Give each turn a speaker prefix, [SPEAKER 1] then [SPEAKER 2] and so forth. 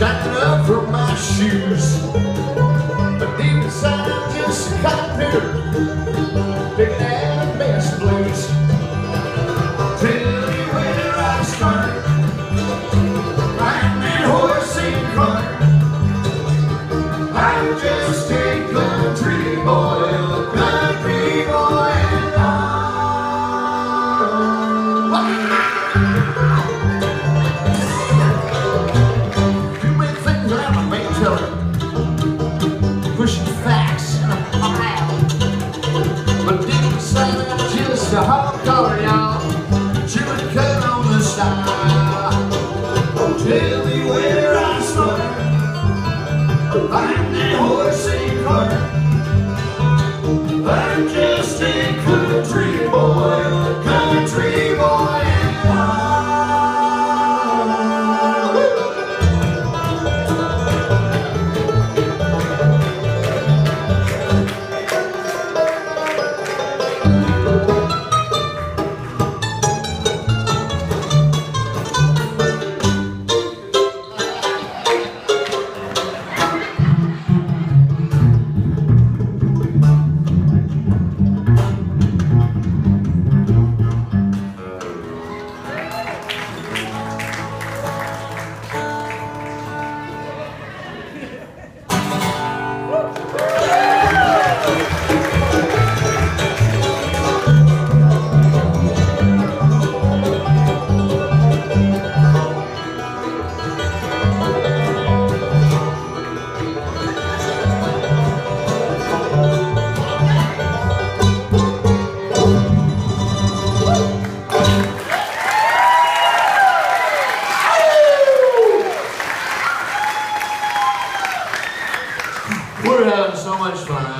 [SPEAKER 1] shining up from my shoes. But deep inside, I'm just a cotton picking out the best blues. Till you when the riding horse. I'm just a country boy, a country boy, and I. 怎要？much fun.